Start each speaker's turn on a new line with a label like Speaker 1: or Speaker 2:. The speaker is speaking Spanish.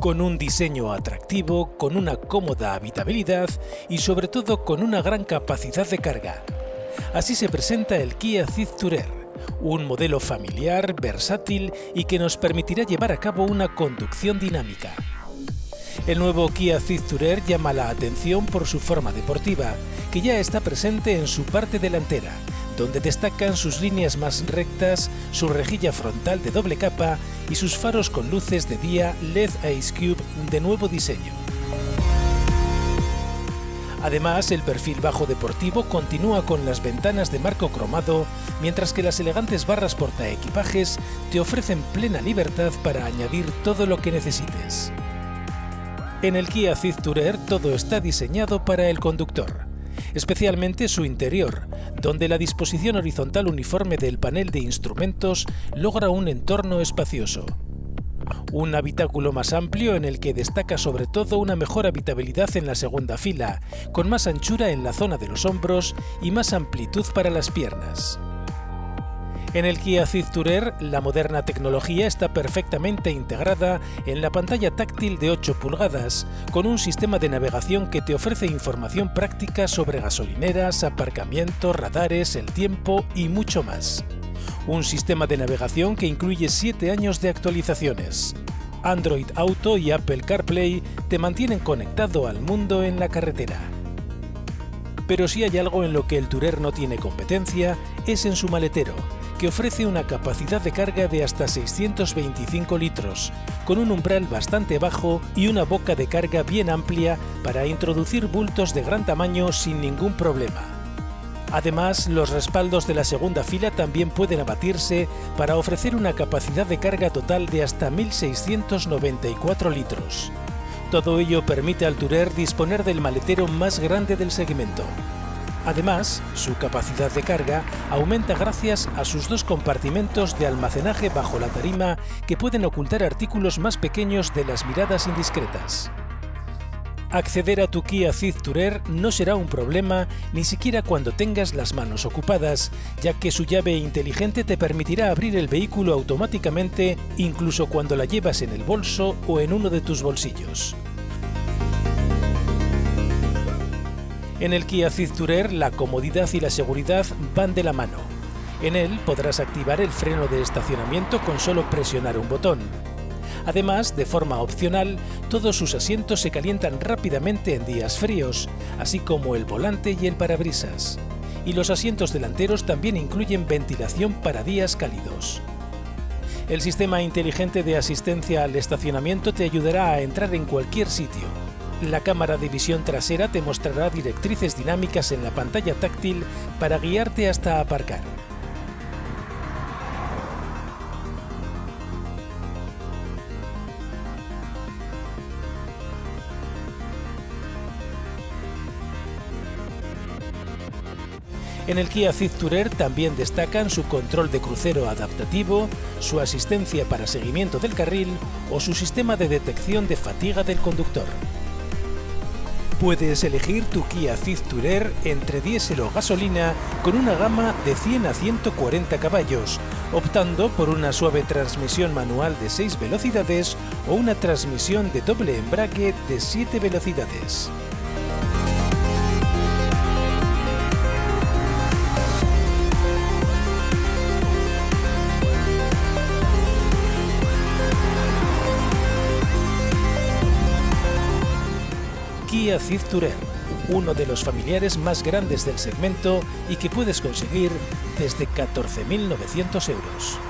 Speaker 1: con un diseño atractivo, con una cómoda habitabilidad y sobre todo con una gran capacidad de carga. Así se presenta el Kia Tourer, un modelo familiar, versátil y que nos permitirá llevar a cabo una conducción dinámica. El nuevo Kia Tourer llama la atención por su forma deportiva, que ya está presente en su parte delantera, donde destacan sus líneas más rectas, su rejilla frontal de doble capa y sus faros con luces de día LED Ice Cube de nuevo diseño. Además, el perfil bajo deportivo continúa con las ventanas de marco cromado, mientras que las elegantes barras portaequipajes te ofrecen plena libertad para añadir todo lo que necesites. En el Kia Tourer todo está diseñado para el conductor, especialmente su interior, donde la disposición horizontal uniforme del panel de instrumentos logra un entorno espacioso. Un habitáculo más amplio en el que destaca sobre todo una mejor habitabilidad en la segunda fila, con más anchura en la zona de los hombros y más amplitud para las piernas. En el Kia Tourer, la moderna tecnología está perfectamente integrada en la pantalla táctil de 8 pulgadas, con un sistema de navegación que te ofrece información práctica sobre gasolineras, aparcamientos, radares, el tiempo y mucho más. Un sistema de navegación que incluye 7 años de actualizaciones. Android Auto y Apple CarPlay te mantienen conectado al mundo en la carretera. Pero si hay algo en lo que el Tourer no tiene competencia, es en su maletero, que ofrece una capacidad de carga de hasta 625 litros, con un umbral bastante bajo y una boca de carga bien amplia para introducir bultos de gran tamaño sin ningún problema. Además, los respaldos de la segunda fila también pueden abatirse para ofrecer una capacidad de carga total de hasta 1.694 litros. Todo ello permite al Tourer disponer del maletero más grande del segmento, Además, su capacidad de carga aumenta gracias a sus dos compartimentos de almacenaje bajo la tarima que pueden ocultar artículos más pequeños de las miradas indiscretas. Acceder a tu Kia Ceed Tourer no será un problema ni siquiera cuando tengas las manos ocupadas, ya que su llave inteligente te permitirá abrir el vehículo automáticamente incluso cuando la llevas en el bolso o en uno de tus bolsillos. En el Kia Ceed Tourer la comodidad y la seguridad van de la mano. En él podrás activar el freno de estacionamiento con solo presionar un botón. Además, de forma opcional, todos sus asientos se calientan rápidamente en días fríos, así como el volante y el parabrisas. Y los asientos delanteros también incluyen ventilación para días cálidos. El sistema inteligente de asistencia al estacionamiento te ayudará a entrar en cualquier sitio, la cámara de visión trasera te mostrará directrices dinámicas en la pantalla táctil para guiarte hasta aparcar. En el Kia Tourer también destacan su control de crucero adaptativo, su asistencia para seguimiento del carril o su sistema de detección de fatiga del conductor. Puedes elegir tu Kia Ceed Tourer entre diésel o gasolina con una gama de 100 a 140 caballos, optando por una suave transmisión manual de 6 velocidades o una transmisión de doble embrague de 7 velocidades. Kia Ceed Tourer, uno de los familiares más grandes del segmento y que puedes conseguir desde 14.900 euros.